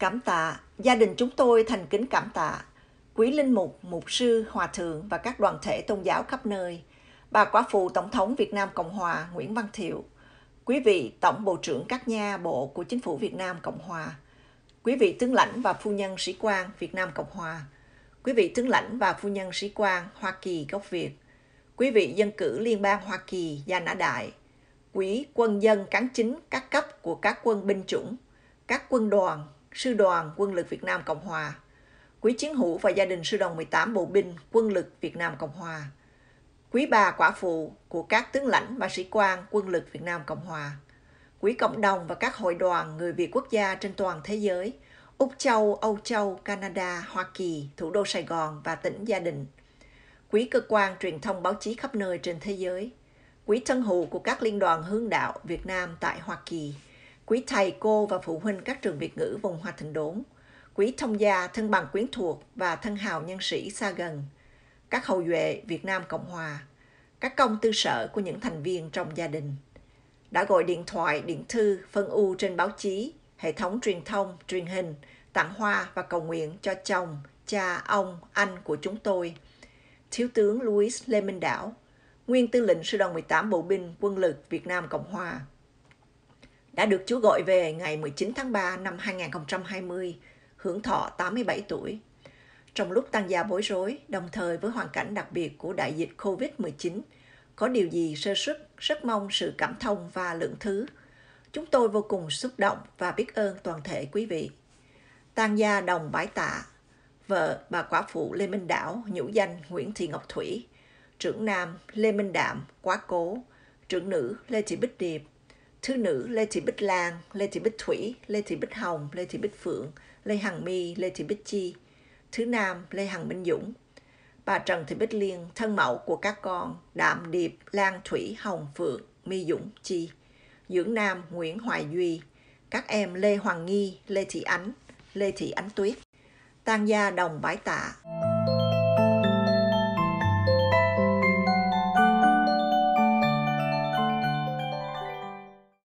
cảm tạ, gia đình chúng tôi thành kính cảm tạ. Quý linh mục, mục sư, hòa thượng và các đoàn thể tôn giáo khắp nơi. Bà quả phụ Tổng thống Việt Nam Cộng Hòa Nguyễn Văn Thiệu. Quý vị Tổng Bộ trưởng các nha bộ của Chính phủ Việt Nam Cộng Hòa. Quý vị tướng lãnh và phu nhân sĩ quan Việt Nam Cộng Hòa. Quý vị tướng lãnh và phu nhân sĩ quan Hoa Kỳ gốc Việt. Quý vị dân cử Liên bang Hoa Kỳ Gia Nã Đại. Quý quân dân cán chính các cấp của các quân binh chủng, các quân đoàn, sư đoàn quân lực Việt Nam Cộng Hòa, quý chiến hữu và gia đình sư đoàn 18 bộ binh quân lực Việt Nam Cộng Hòa, quý bà quả phụ của các tướng lãnh và sĩ quan quân lực Việt Nam Cộng Hòa, quý cộng đồng và các hội đoàn người Việt quốc gia trên toàn thế giới, Úc Châu, Âu Châu, Canada, Hoa Kỳ, thủ đô Sài Gòn và tỉnh Gia Đình, quý cơ quan truyền thông báo chí khắp nơi trên thế giới, quý thân hữu của các liên đoàn hướng đạo Việt Nam tại Hoa Kỳ, quý thầy cô và phụ huynh các trường Việt ngữ vùng Hoa Thịnh Đốn, quý thông gia, thân bằng quyến thuộc và thân hào nhân sĩ xa gần, các hậu duệ Việt Nam Cộng Hòa, các công tư sở của những thành viên trong gia đình. Đã gọi điện thoại, điện thư, phân u trên báo chí, hệ thống truyền thông, truyền hình, tặng hoa và cầu nguyện cho chồng, cha, ông, anh của chúng tôi. Thiếu tướng Louis Lê Minh Đảo, nguyên tư lệnh sư đoàn 18 bộ binh quân lực Việt Nam Cộng Hòa, đã được Chúa gọi về ngày 19 tháng 3 năm 2020, hưởng thọ 87 tuổi. Trong lúc tăng gia bối rối, đồng thời với hoàn cảnh đặc biệt của đại dịch COVID-19, có điều gì sơ xuất, rất mong sự cảm thông và lượng thứ. Chúng tôi vô cùng xúc động và biết ơn toàn thể quý vị. Tang gia đồng bãi tạ, vợ bà quả phụ Lê Minh Đảo, nhũ danh Nguyễn Thị Ngọc Thủy, trưởng nam Lê Minh Đạm, quá cố, trưởng nữ Lê Thị Bích Điệp, thứ nữ Lê Thị Bích Lan, Lê Thị Bích Thủy, Lê Thị Bích Hồng, Lê Thị Bích Phượng, Lê Hằng My, Lê Thị Bích Chi, thứ nam Lê Hằng Minh Dũng, bà Trần Thị Bích Liên, thân mẫu của các con Đạm Điệp, Lan Thủy, Hồng Phượng, My Dũng, Chi, dưỡng nam Nguyễn Hoài Duy, các em Lê Hoàng Nghi, Lê Thị Ánh, Lê Thị Ánh Tuyết, tang gia đồng bãi tạ.